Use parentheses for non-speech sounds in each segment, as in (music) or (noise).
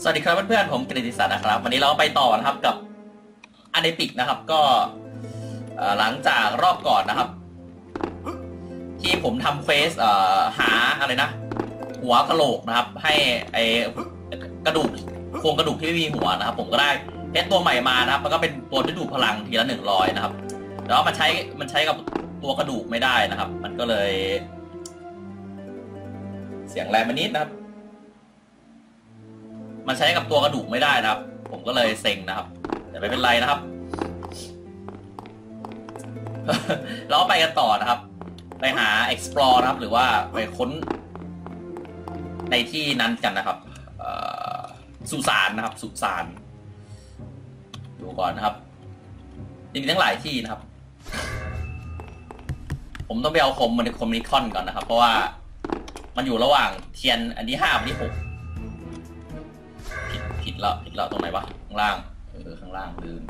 สวัสดีครับเพื่อนๆผมกฤติศักดิ์นะครับ วันนี้เราไปต่อนะครับกับอเนปิกนะครับ ก็หลังจากรอบก่อนนะครับ ที่ผมทำเฟสหาอะไรนะ หัวกะโหลกนะครับ ให้ไอกระดูกโครงกระดูกที่ไม่มีหัวนะครับ ผมก็ได้เพชรตัวใหม่มานะครับมันก็เป็นตัวที่ดูพลังทีละหนึ่งร้อยนะครับแต่ว่ามันใช้มันใช้กับตัวกระดูกไม่ได้นะครับ มันก็เลย เสียงแรงมานิดนะครับ มันใช้กับตัวกระดูกไม่ได้นะครับ ผมก็เลยเซ็งนะครับ แต่ไม่เป็นไรนะครับ เราก็ไปกันต่อนะครับ ไปหา explore นะครับ หรือว่าไปค้น ในที่นั้นกันนะครับสุสานนะครับ สุสานดูก่อนนะครับมีทั้งหลายที่นะครับ ผมต้องไปเอาคมมันคอมมินิคอนก่อนนะครับ เพราะว่ามันอยู่ระหว่างเทียนอันที่ห้าอันที่หก ผิดผิดแล้วผิดแล้วตรงไหนวะ ข้างล่าง เออ ข้างล่างลืม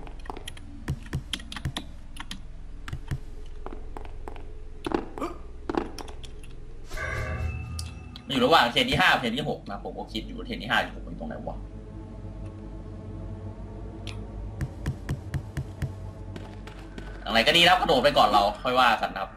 มันอยู่ระหว่างเทนที่ห้าเทนที่หกนะ ผมก็คิดอยู่เทนที่ห้าที่หกมันตรงไหนวะอะไรก็ดีนะครับกระโดดไปก่อนเรา ค่อยว่ากันนะครับ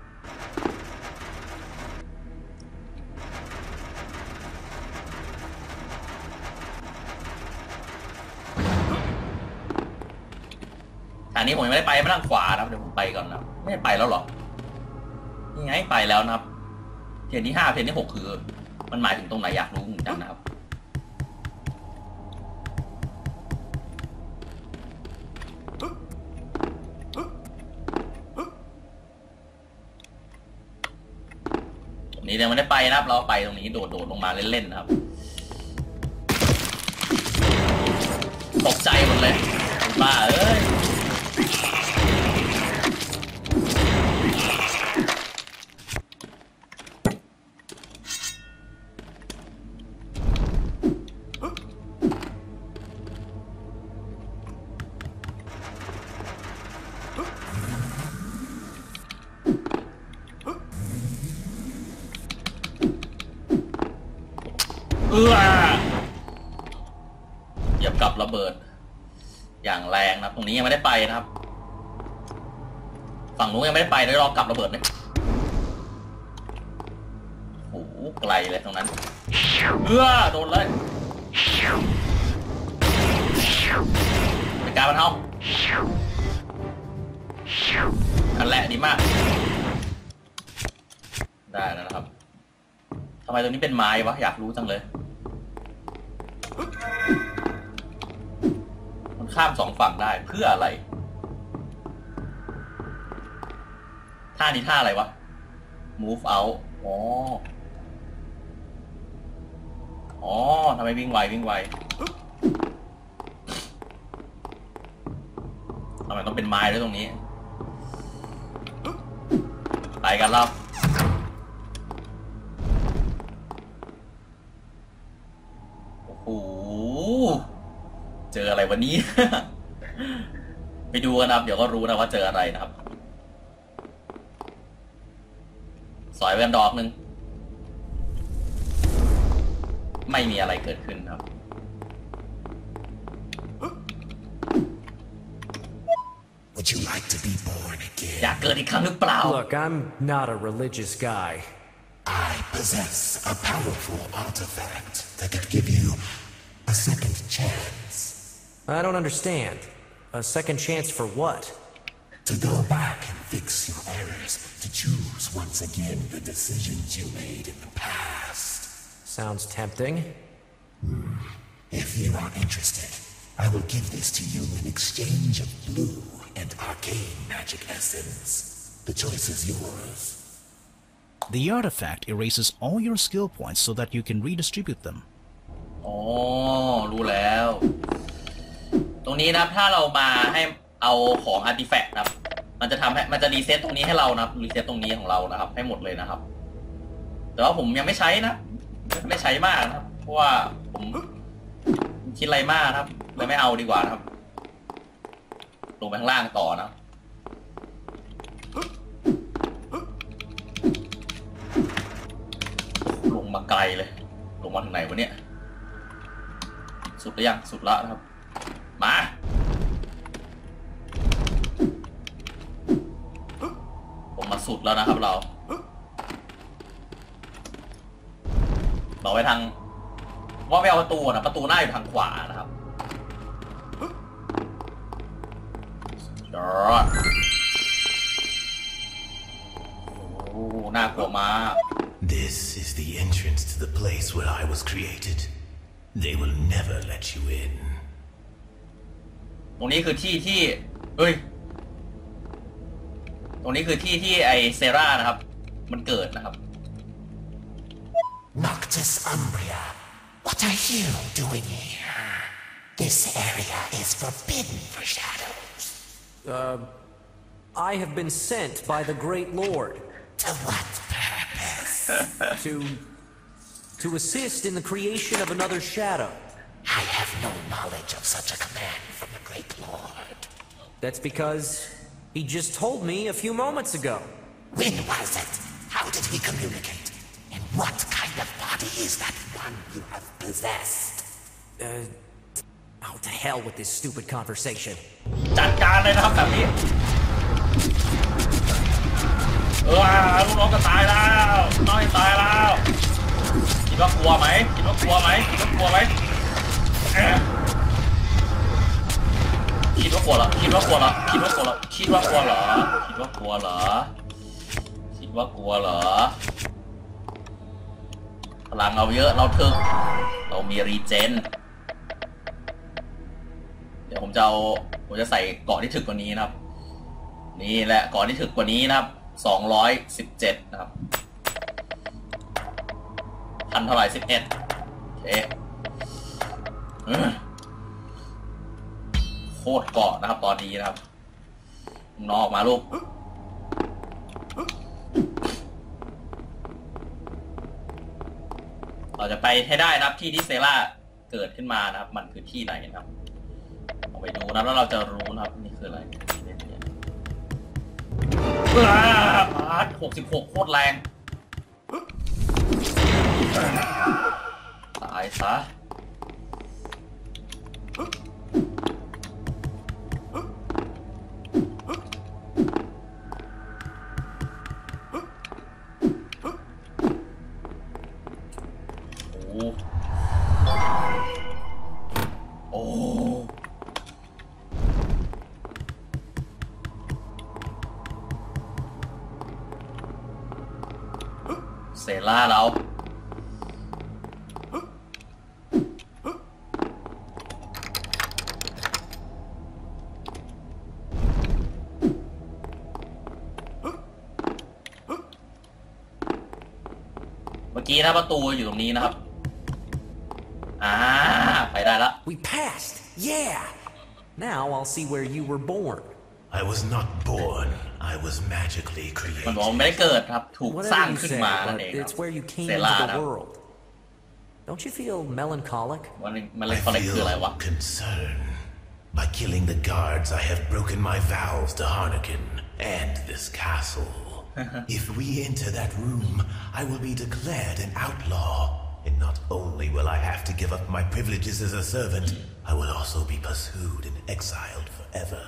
นี้ผมยังไม่ได้ไปไม่ทางขวานะครับเดี๋ยวผมไปก่อนนะไม่ได้ไปแล้วหรอนี่ไงไปแล้วนะครับเทียนที่ห้าเทียนที่หกคือ มันหมายถึงตรงไหนอยากรู้เหมือนกันนะครับตรงนี้ยังไม่ได้ไปนะครับ เราไปตรงนี้โดดโดดลงมาเล่นๆนะครับตกใจหมดเลยบ้าเอ้ย เอื้อเหยียบกับระเบิด อย่างแรงนะตรงนี้ยังไม่ได้ไปนะครับ ฝั่งนู้นยังไม่ได้ไปเลยรอกลับระเบิดเลยโอ้โหไกลเลยตรงนั้นเอื้อโดนเลยเป็นการบรรเทาอันแหละดีมาก ได้แล้วนะครับทำไมตรงนี้เป็นไม้วะ อยากรู้จังเลยมันข้ามสองฝั่งได้เพื่ออะไร ท่านี้ท่าอะไรวะ move out อ๋อ อ๋อทำไมวิ่งไววิ่งไวทำไมต้องเป็นไม้ด้วยตรงนี้ ไปกันเราโอ้โห เจออะไรวันนี้ ไปดูกันนะครับ เดี๋ยวก็รู้นะว่าเจออะไรนะครับ สอยแวนดอกหนึ่ง ไม่มีอะไรเกิดขึ้นครับ Would you like to be born again? อยากเกิดอีกครั้งหรือเปล่า Look, I'm not a religious guy. I possess a powerful artifact that could give you a second chance I don't understand. A second chance for what? to go back and fix your errors, to choose once again the decisions you made in the past. Sounds tempting. If you are interested, I will give this to you in exchange of blue and arcane magic essence. The choice is yours. The artifact erases all your skill points so that you can redistribute them. อ๋อ รู้แล้ว ตรงนี้นะครับ ถ้าเรามาให้เอาของอาร์ติแฟกต์นะครับ มันจะทำให้มันจะรีเซ็ตตรงนี้ให้เรานะครับรีเซ็ตตรงนี้ของเรานะครับ ให้หมดเลยนะครับ แต่ว่าผมยังไม่ใช้นะ ไม่ใช้มากนะครับ เพราะว่าผมคิดอะไรมากนะครับเลยไม่เอาดีกว่านะครับ ลงไปข้างล่างต่อนะลงมาไกลเลย ลงมาถึงไหนวะเนี่ย สุดหรือยังสุดแล้วนะครับ มา ผมมาสุดแล้วนะครับเราบอกไปทาง ว่าไม่เอาประตูนะประตูหน้าอยู่ทางขวานะครับยอดโอ้น่ากลัวมาก This is the entrance to the place where I was created. They will never let you in. ตรงนี้คือที่ที่เอ้ย ตรงนี้คือที่ที่ไอเซรานะครับ มันเกิดนะครับ Noctis Umbria, what are you doing here? This area is forbidden for shadows. I have been sent by the Great Lord To what purpose? (laughs) to to assist in the creation of another shadow. I have no knowledge of such a command from the Great Lord. That's because he just told me a few moments ago. When was it? How did he communicate? And what kind of body is that one you have possessed? Oh, to hell with this stupid conversation. จัดการเลยนะครับแบบนี้ เออลูกน้องก็ตายแล้วน้อยตายแล้ว คิดว่ากลัวไหมคิดว่ากลัวไหมคิดว่ากลัวไหมเอ๊ะคิดว่า กลัวเหรอคิดว่ากลัวเหรอคิดว่ากลัวเหรอคิดว่ากลัวเหรอคิดว่ากลัวเหรอคิดว่ากลัวเหรอพลังเราเยอะเราถึกเรามีรีเจนเดี๋ยวผมจะเอาผมจะใส่เกาะที่ถึกกว่านี้นะครับ นี่แหละเกาะที่ถึกกว่านี้นะครับสองร้อยสิบเจ็ดนะครับพันเท่าไหร่สิบเอ็ดโอเคอืมโคตรเกาะนะครับ ตอนนี้นะครับนอกมาลูกเราจะไปให้ได้นะครับที่ที่เซล่าเกิดขึ้นมานะครับ มันคือที่ไหนนะครับเอาไปดูนะแล้วเราจะรู้นะครับนี่คืออะไรว้าพาร์ทหกสิบหกโคตรแรง ตายซะ เซล่าเรา เมื่อกี้นะประตูอยู่ตรงนี้นะครับ อ่า ไปได้ละ We passed. Yeah. Now I'll see where you were born. I was not born. I was magically มันบอก created. ว่าไม่ได้เกิดครับ ถูกสร้าง Whatever you ขึ้น say, มานั่น but เองครับ it's where you came เซ into ล่า the นะครับ world. Don't you feel melancholic? มันมันเลย I คอลเลกคืออะไรวะ feel concern. By killing the guards, I have broken my vows to Harnikin and this castle. (laughs) if we enter that room, I will be declared an outlaw. And not only will I have to give up my privileges as a servant, I will also be pursued and exiled forever.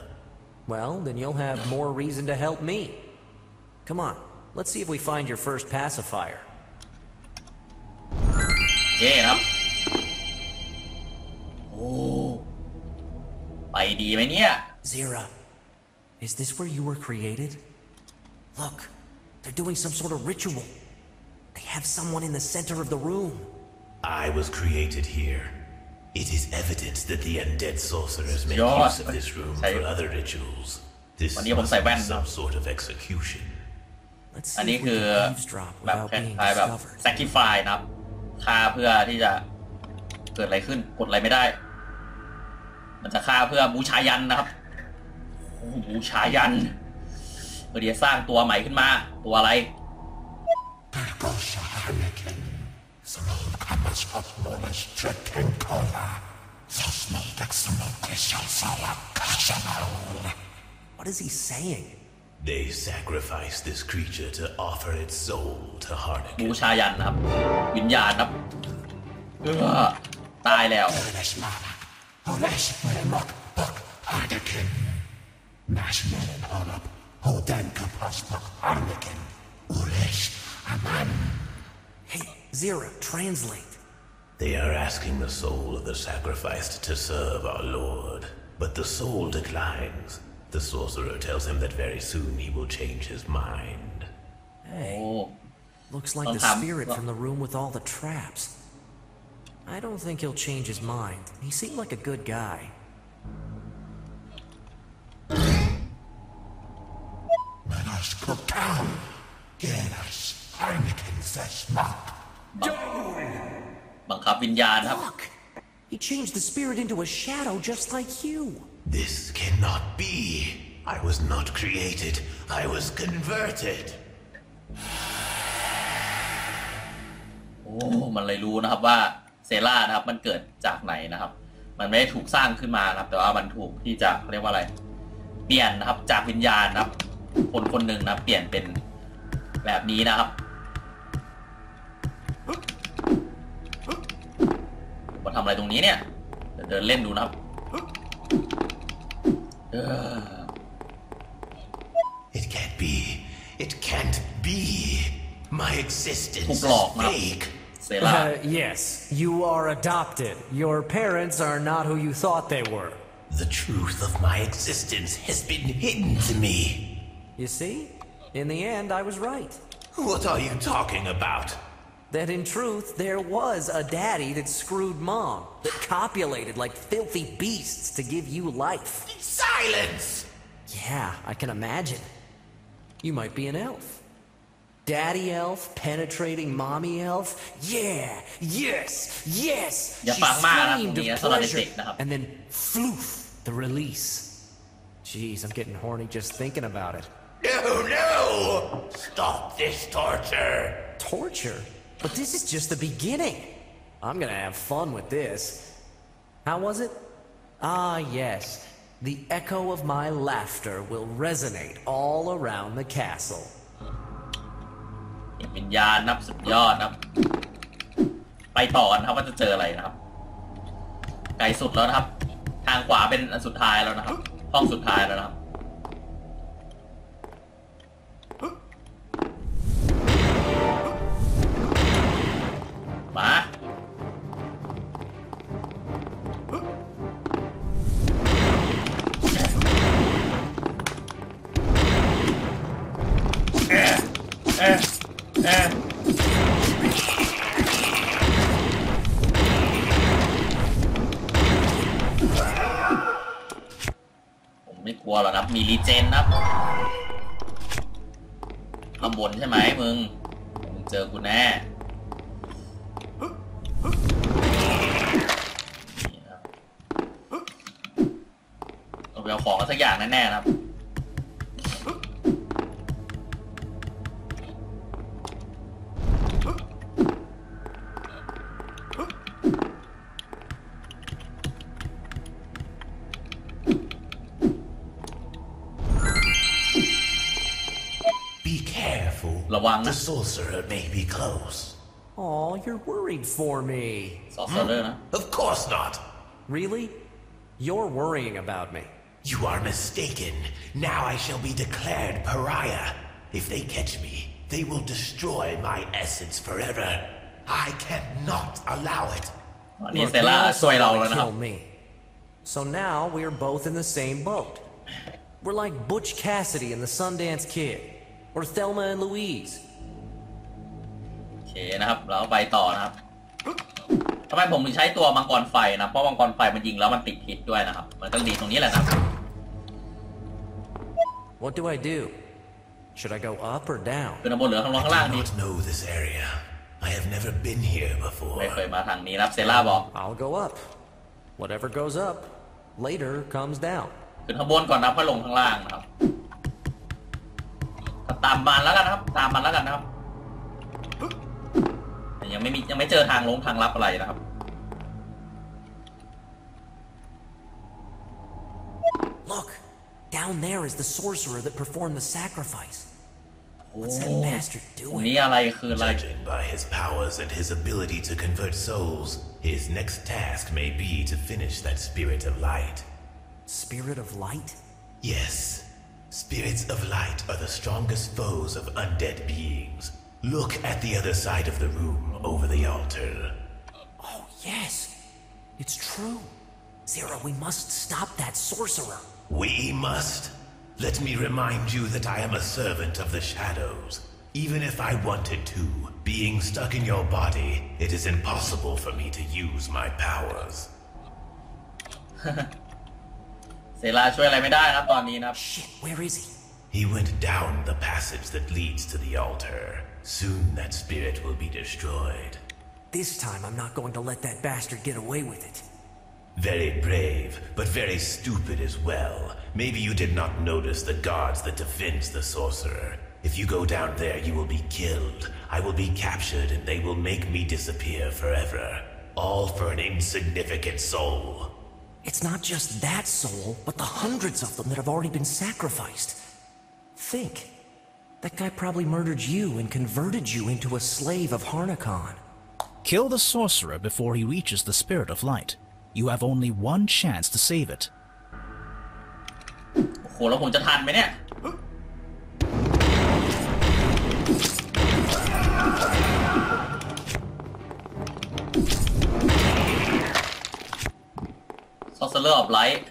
Well, then you'll have more reason to help me. Come on, let's see if we find your first pacifier. เย่นะครับ โอ้ ไปดีไหมเนี่ย Zira, is this where you were created? Look, they're doing some sort of ritual. They have someone in the center of the room. I was created here. It is evidence that the undead sorcerers make Yod. use of this room Say- for other rituals. This วันนี้ผม must ใส่ be แว่นนะ some sort of execution. Let's อัน see นี้ if คื we อ can eavesdrop แบบค without being ล้ายๆแบบ discovered. sacrifice นะครับฆ่าเพื่อที่จะเกิดอะไรขึ้นกดอะไรไม่ได้ มันจะฆ่าเพื่อบูชายันนะครับโอ้บูชายันเพื่อที่จะสร้างตัวใหม่ขึ้นมา ตัวอะไร Kamas Hotmonis Trekenkola. Sosmodexamokisha Sala Kashamal. What is he saying? They sacrificed this creature to offer its soul to บู Harnikin. ชายันนะครับ วิญญาณนะครับเออ ตายแล้ว Ernest Mama, Horace Merlock, Buck, Hardikin. Nashmelin Holop, Hodan Kapos, Buck, Harlekin. Uresh, Aman. Hey, Zira, translate. They are asking the soul of the sacrificed to serve our Lord, but the soul declines. The sorcerer tells him that very soon he will change his mind. โอ้ Looks like the spirit from the room with all the traps. I don't think he'll change his mind. He seemed like a good guy. Manas Kokau. Geras, Heineken, Sesmok. บังคับวิญญาณครับ Look! He changed the spirit into a shadow just like you. This cannot be. I was not created. I was converted. โอ้ มันเลยรู้นะครับว่าเซล่านะครับ มันเกิดจากไหนนะครับ มันไม่ได้ถูกสร้างขึ้นมานะครับ แต่ว่ามันถูกที่จะเขาเรียกว่าอะไร เปลี่ยนนะครับ จากวิญญาณนะครับ คนคนหนึ่งนะครับเปลี่ยนเป็นแบบนี้นะครับ ทำอะไรตรงนี้เนี่ยเดี๋ยวเดินเล่นดูนะครับเออ It can't be. It can't be. My existence is Kublok, no. fake. เซล่า Uh, yes, you are adopted. Your parents are not who you thought they were. The truth of my existence has been hidden to me. You see? In the end, I was right. What are you talking about? that in truth there was a daddy that screwed mom, that copulated like filthy beasts to give you life. Silence! Yeah, I can imagine. You might be an elf. Daddy elf penetrating mommy elf? Yeah, yes, yes! She screamed of pleasure, and then floof, the release. Jeez, I'm getting horny just thinking about it. No, no! Stop this torture! Torture? But this is just the beginning. I'm gonna have fun with this. How was it? Ah, yes. The echo of my laughter will resonate all around the castle. เห็นวิญญาณนับสุดยอดนะครับ ไปต่อกันนะครับว่าจะเจออะไรนะครับ ไกลสุดแล้วนะครับ ทางขวาเป็นอันสุดท้ายแล้วนะครับ ห้องสุดท้ายแล้วนะครับ ไม่กลัวหรอกครับ มีรีเจนนะครับข้างบนใช่ไหมมึง มึงเจอกูแน่เราไปเอาของกันสักอย่างแน่ๆนะครับ sorcerer may be close. Aw, you're worried for me. Mm, of course not. Really? You're worrying about me. You are mistaken. Now I shall be declared pariah. If they catch me, they will destroy my essence forever. I cannot allow it. Look, kill me. So now we are both in the same boat. We're like Butch Cassidy and the Sundance Kid, or Thelma and Louise. โอเคนะครับแล้วไปต่อนะครับทำไมผมถึงใช้ตัวมังกรไฟนะ เพราะมังกรไฟมันยิงแล้วมันติดพิษด้วยนะครับ มันก็ดีตรงนี้แหละนะครับ What do I do? Should I go up or down? ขึ้นข้างบนหรือข้างล่างข้างล่าง I ดี do not know this area. I have never been here ไม่เคย before. มาทางนี้นะครับเซล่าบอก I'll go up. Whatever goes up, later comes down. ขึ้นข้างบนก่อนนะเพื่อลงข้างล่างนะครับก็ตามมันแล้วกันนะครับ ตามมันแล้วกันนะครับแต่ ยังไม่มียังไม่เจอทางลงทางลับอะไรนะครับ Look, down there is the sorcerer that performed the sacrifice. What's that Oh. bastard ตรง doing? นี้อะไรคืออะไร Judging by his powers and his ability to convert souls, His next task may be to finish that spirit of light. Spirit of light? Yes, spirits of light are the strongest foes of undead beings. Look at the other side of the room over the altar. Oh, yes. It's true. Zero, we must stop that sorcerer. We must. Let me remind you that I am a servant of the shadows. Even if I wanted to, being stuck in your body, it is impossible for me to use my powers. (laughs) เซราช่วยอะไรไม่ได้นะครับตอนนี้นะครับ Shit, where is he? He went down the passage that leads to the altar. Soon that spirit will be destroyed. This time I'm not going to let that bastard get away with it. Very brave, but very stupid as well. Maybe you did not notice the guards that defends the sorcerer. If you go down there, you will be killed. I will be captured and they will make me disappear forever. All for an insignificant soul. It's not just that soul, but the hundreds of them that have already been sacrificed. Think. That guy probably murdered you and converted you into a slave of Harnakon. Kill the sorcerer before he reaches the Spirit of Light. You have only one chance to save it. โอ้โหแล้วผมจะทันไหมเนี่ย Sorcerer of Light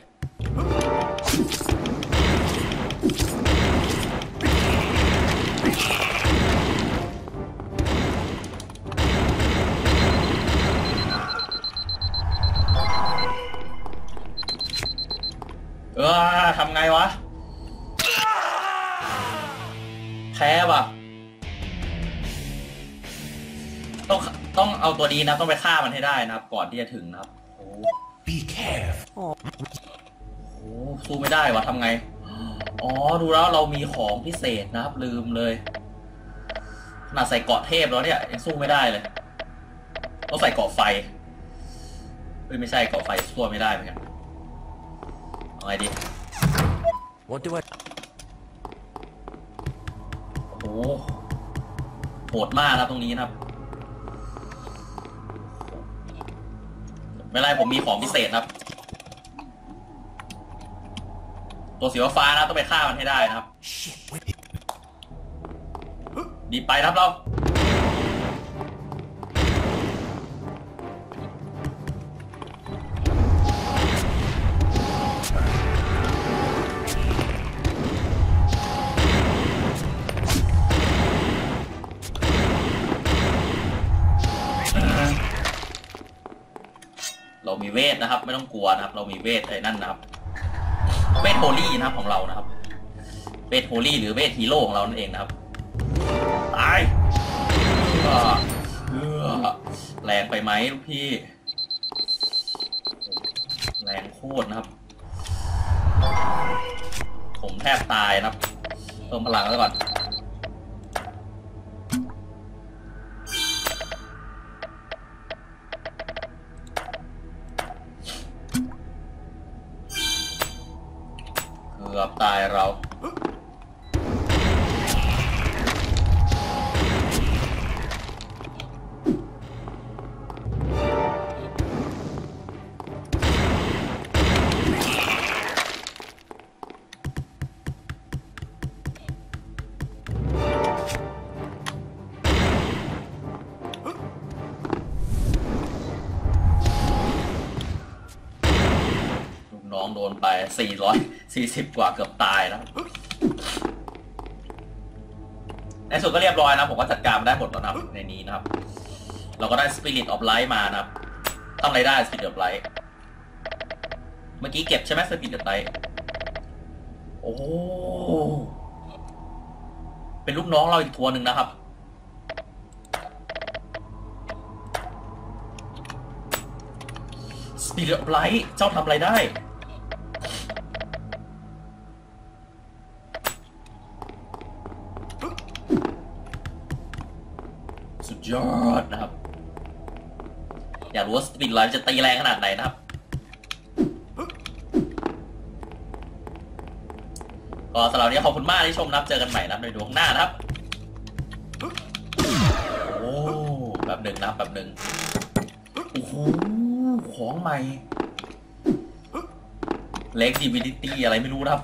นี้นะต้องไปฆ่ามันให้ได้นะครับ ก่อนที่จะถึงนะครับโอ้โห Be careful. โอ้โหสู้ไม่ได้วะทำไง อ๋อดูแล้วเรามีของพิเศษนะครับ ลืมเลยขนาดใส่เกราะเทพแล้วเนี่ยยังสู้ไม่ได้เลยต้องใส่เกราะไฟเฮ้ยไม่ใช่เกราะไฟสู้ไม่ได้เหมือนกันเอาไงดี What do I... โอ้โหโหดมากนะครับตรงนี้นะครับ ไม่เป็นไรผมมีของพิเศษนะครับ ตัวสีฟ้าๆนะต้องไปฆ่ามันให้ได้นะครับ Shit, where... ดีไปนะครับเรา เวทนะครับ ไม่ต้องกลัวนะครับ เรามีเวทไอ้นั่นนะครับเวทโฮลี่นะครับของเรานะครับเวทโฮลี่หรือเวทฮีโร่ของเรานั่นเองนะครับตายเอื้อเอื้อแรงไปไหมลูกพี่ แรงโคตรนะครับ ผมแทบตายนะครับเพิ่มพลังแล้วก่อน น้องโดนไป 440 กว่าเกือบตายนะครับในสุดก็เรียบร้อยนะ ผมก็จัดการมาได้หมดแล้วนะในนี้นะครับ เราก็ได้ Spirit of Light มานะครับทำอะไรได้ Spirit of Light เมื่อกี้เก็บใช่ไหม Spirit of Light โอ้ เป็นลูกน้องเราอีกทัวร์หนึ่งนะครับ Spirit of Light เจ้าทำอะไรได้ ยอดนะครับ อยากรู้ว่าสปินไลฟ์จะตีแรงขนาดไหนนะครับ ก็สำหรับนี้ขอบคุณมากที่ชมนะครับเจอกันใหม่นะครับในดวงหน้านะครับ โอ้แบบหนึ่งนะแบบหนึ่งโอ้โหของใหม่เล็กดีวิดิตี้อะไรไม่รู้นะครับ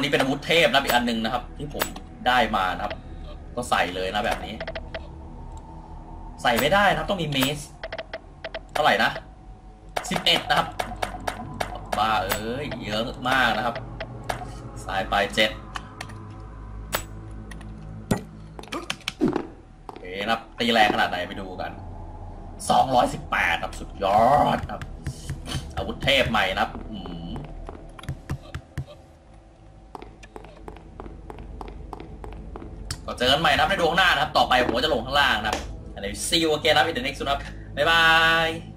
อันนี้เป็นอาวุธเทพนะอีกอันหนึ่งนะครับ ที่ผมได้มานะครับ ก็ใส่เลยนะแบบนี้ ใส่ไม่ได้นะครับ ต้องมีเมสเท่าไหร่นะสิบเอ็ดนะครับบ้าเอ้ยเยอะมากนะครับ สายไปเจ็ดโอเคนะครับตีแรงขนาดไหนไปดูกัน218ครับสุดยอดครับ อาวุธเทพใหม่นะครับอืม ก็เจอกันใหม่นะครับในดวงหน้านะครับ ต่อไปผมก็จะลงข้างล่างนะครับอันนี้ see you again นะครับ in the next one นะครับบ๊ายบาย